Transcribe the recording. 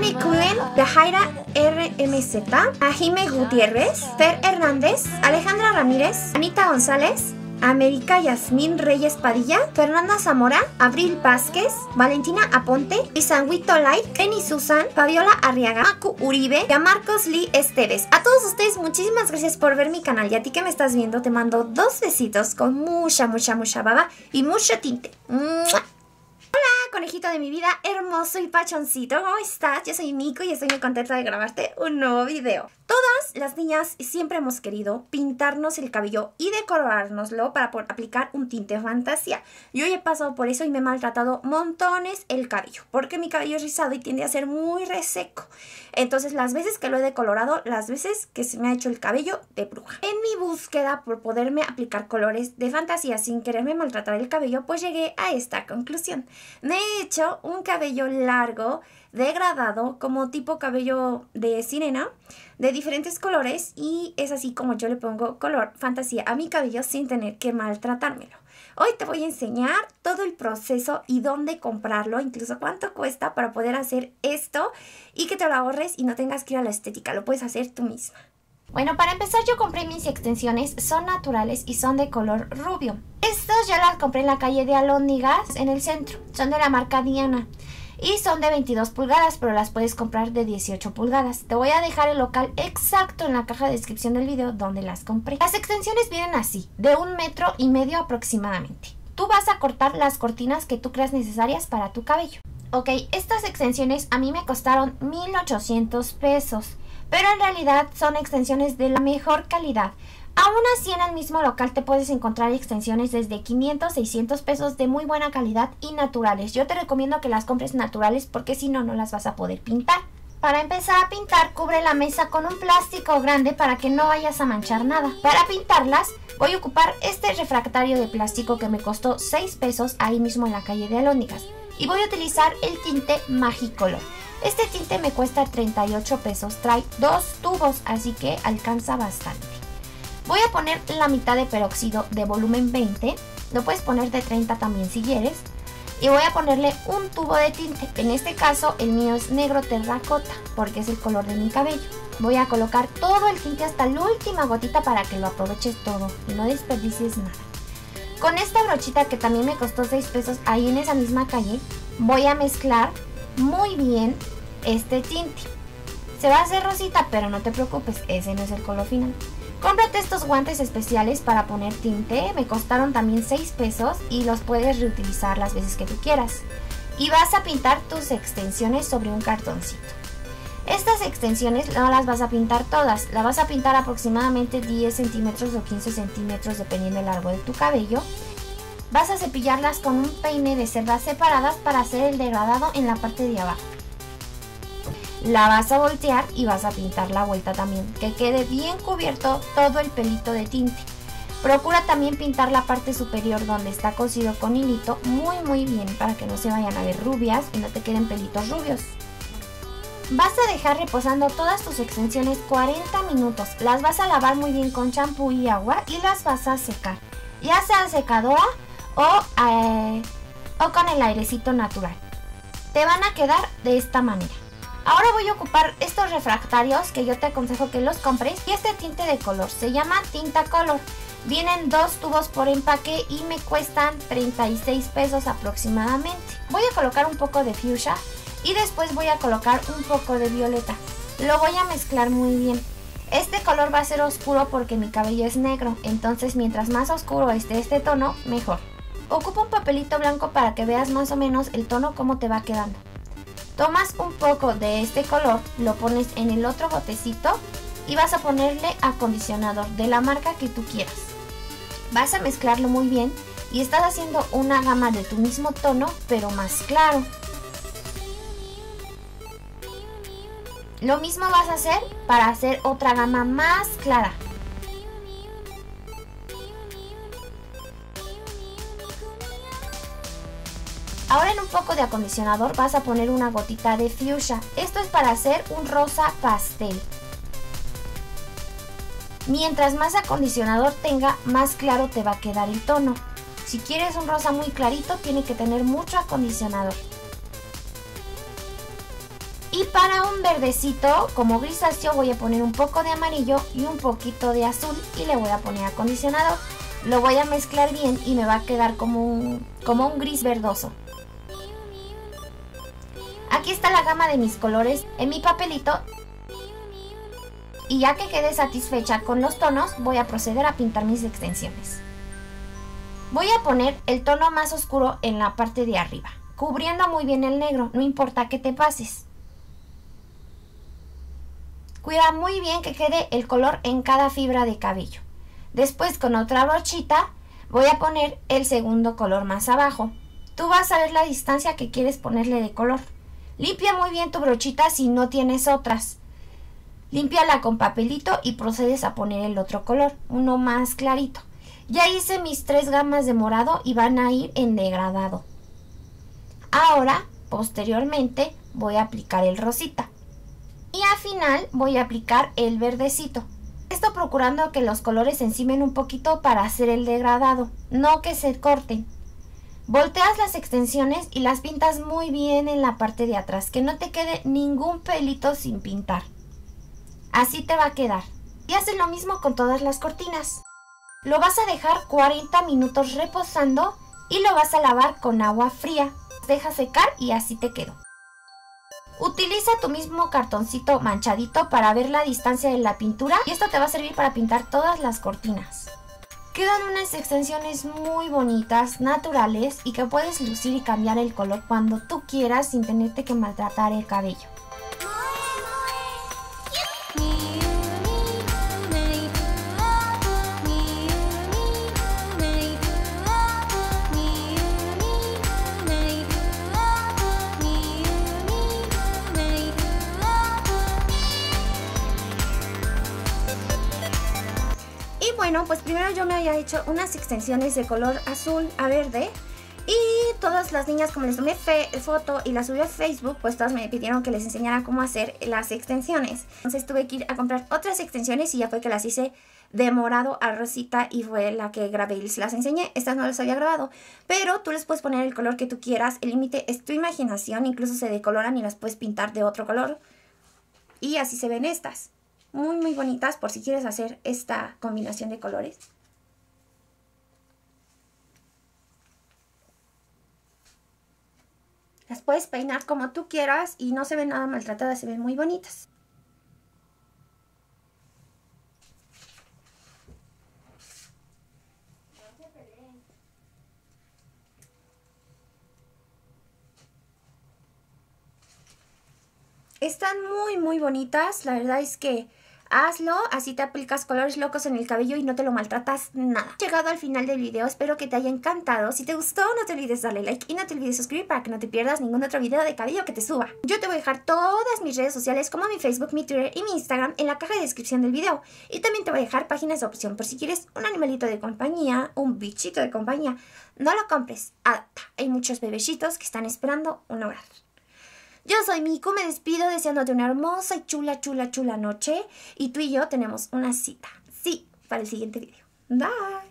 Vane Cullen, Bejaira RMZ, Ajime Gutiérrez, Fer Hernández, Alejandra Ramírez, Anita González, América Yasmín Reyes Padilla, Fernanda Zamora, Abril Vázquez, Valentina Aponte, Isanguito Like, Penny Susan, Fabiola Arriaga, Macu Uribe y a Marcos Lee Esteves. A todos ustedes muchísimas gracias por ver mi canal y a ti que me estás viendo te mando dos besitos con mucha, mucha, mucha baba y mucho tinte. Conejito de mi vida, hermoso y pachoncito, ¿cómo estás? Yo soy Miko y estoy muy contenta de grabarte un nuevo video. Las niñas siempre hemos querido pintarnos el cabello y decorárnoslo para aplicar un tinte fantasía. Yo he pasado por eso y me he maltratado montones el cabello, porque mi cabello es rizado y tiende a ser muy reseco. Entonces las veces que lo he decolorado, las veces que se me ha hecho el cabello de bruja. En mi búsqueda por poderme aplicar colores de fantasía sin quererme maltratar el cabello, pues llegué a esta conclusión. Me he hecho un cabello largo, degradado, como tipo cabello de sirena, de diferentes colores y es así como yo le pongo color fantasía a mi cabello sin tener que maltratármelo. Hoy te voy a enseñar todo el proceso y dónde comprarlo, incluso cuánto cuesta para poder hacer esto y que te lo ahorres y no tengas que ir a la estética, lo puedes hacer tú misma. Bueno, para empezar yo compré mis extensiones, son naturales y son de color rubio. Estos ya las compré en la calle de Alóndigas, en el centro, son de la marca Diana y son de 22 pulgadas, pero las puedes comprar de 18 pulgadas. Te voy a dejar el local exacto en la caja de descripción del video donde las compré. Las extensiones vienen así, de un metro y medio aproximadamente. Tú vas a cortar las cortinas que tú creas necesarias para tu cabello. Ok, estas extensiones a mí me costaron 1800 pesos, pero en realidad son extensiones de la mejor calidad. Aún así en el mismo local te puedes encontrar extensiones desde 500, 600 pesos de muy buena calidad y naturales. Yo te recomiendo que las compres naturales porque si no, no las vas a poder pintar. Para empezar a pintar, cubre la mesa con un plástico grande para que no vayas a manchar nada. Para pintarlas, voy a ocupar este refractario de plástico que me costó 6 pesos ahí mismo en la calle de Alóndigas. Y voy a utilizar el tinte Magicolor. Este tinte me cuesta 38 pesos, trae dos tubos, así que alcanza bastante. Voy a poner la mitad de peróxido de volumen 20, lo puedes poner de 30 también si quieres. Y voy a ponerle un tubo de tinte, en este caso el mío es negro terracota porque es el color de mi cabello. Voy a colocar todo el tinte hasta la última gotita para que lo aproveches todo y no desperdicies nada. Con esta brochita que también me costó 6 pesos ahí en esa misma calle, voy a mezclar muy bien este tinte. Se va a hacer rosita, pero no te preocupes, ese no es el color final. Cómprate estos guantes especiales para poner tinte, me costaron también 6 pesos y los puedes reutilizar las veces que tú quieras. Y vas a pintar tus extensiones sobre un cartoncito. Estas extensiones no las vas a pintar todas, la vas a pintar aproximadamente 10 centímetros o 15 centímetros dependiendo del largo de tu cabello. Vas a cepillarlas con un peine de cerdas separadas para hacer el degradado en la parte de abajo la vas a voltear y vas a pintar la vuelta también, que quede bien cubierto todo el pelito de tinte. Procura también pintar la parte superior donde está cosido con hilito muy muy bien para que no se vayan a ver rubias y no te queden pelitos rubios. Vas a dejar reposando todas tus extensiones 40 minutos. Las vas a lavar muy bien con champú y agua y las vas a secar. Ya sea secadora o, eh, o con el airecito natural. Te van a quedar de esta manera. Ahora voy a ocupar estos refractarios que yo te aconsejo que los compres y este tinte de color, se llama tinta color. Vienen dos tubos por empaque y me cuestan 36 pesos aproximadamente. Voy a colocar un poco de fuchsia y después voy a colocar un poco de violeta. Lo voy a mezclar muy bien. Este color va a ser oscuro porque mi cabello es negro, entonces mientras más oscuro esté este tono, mejor. Ocupa un papelito blanco para que veas más o menos el tono cómo te va quedando. Tomas un poco de este color, lo pones en el otro botecito y vas a ponerle acondicionador de la marca que tú quieras. Vas a mezclarlo muy bien y estás haciendo una gama de tu mismo tono pero más claro. Lo mismo vas a hacer para hacer otra gama más clara. Ahora en un poco de acondicionador vas a poner una gotita de fuchsia. Esto es para hacer un rosa pastel. Mientras más acondicionador tenga, más claro te va a quedar el tono. Si quieres un rosa muy clarito, tiene que tener mucho acondicionador. Y para un verdecito como grisáceo voy a poner un poco de amarillo y un poquito de azul y le voy a poner acondicionador. Lo voy a mezclar bien y me va a quedar como un, como un gris verdoso. Aquí está la gama de mis colores en mi papelito. Y ya que quede satisfecha con los tonos, voy a proceder a pintar mis extensiones. Voy a poner el tono más oscuro en la parte de arriba, cubriendo muy bien el negro, no importa que te pases. Cuida muy bien que quede el color en cada fibra de cabello. Después con otra brochita voy a poner el segundo color más abajo. Tú vas a ver la distancia que quieres ponerle de color. Limpia muy bien tu brochita si no tienes otras. Límpiala con papelito y procedes a poner el otro color, uno más clarito. Ya hice mis tres gamas de morado y van a ir en degradado. Ahora, posteriormente, voy a aplicar el rosita. Y al final voy a aplicar el verdecito. Esto procurando que los colores encimen un poquito para hacer el degradado, no que se corten. Volteas las extensiones y las pintas muy bien en la parte de atrás, que no te quede ningún pelito sin pintar. Así te va a quedar. Y haces lo mismo con todas las cortinas. Lo vas a dejar 40 minutos reposando y lo vas a lavar con agua fría. Deja secar y así te quedó. Utiliza tu mismo cartoncito manchadito para ver la distancia de la pintura y esto te va a servir para pintar todas las cortinas. Quedan unas extensiones muy bonitas, naturales y que puedes lucir y cambiar el color cuando tú quieras sin tenerte que maltratar el cabello. Pues primero yo me había hecho unas extensiones de color azul a verde. Y todas las niñas, como les tomé foto y las subí a Facebook, pues todas me pidieron que les enseñara cómo hacer las extensiones. Entonces tuve que ir a comprar otras extensiones y ya fue que las hice de morado a rosita y fue la que grabé y las enseñé. Estas no las había grabado, pero tú les puedes poner el color que tú quieras. El límite es tu imaginación, incluso se decoloran y las puedes pintar de otro color. Y así se ven estas muy muy bonitas por si quieres hacer esta combinación de colores. Las puedes peinar como tú quieras y no se ven nada maltratadas, se ven muy bonitas. Están muy muy bonitas, la verdad es que Hazlo, así te aplicas colores locos en el cabello y no te lo maltratas nada. Llegado al final del video, espero que te haya encantado. Si te gustó, no te olvides darle like y no te olvides suscribir para que no te pierdas ningún otro video de cabello que te suba. Yo te voy a dejar todas mis redes sociales como mi Facebook, mi Twitter y mi Instagram en la caja de descripción del video. Y también te voy a dejar páginas de opción por si quieres un animalito de compañía, un bichito de compañía. No lo compres, adapta. Hay muchos bebecitos que están esperando un hogar. Yo soy Miku, me despido deseándote una hermosa y chula, chula, chula noche. Y tú y yo tenemos una cita. Sí, para el siguiente video. Bye.